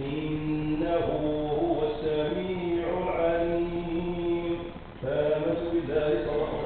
إنه هو السميع العليم. فآمنت بذلك رحمة